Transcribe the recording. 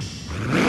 Yes.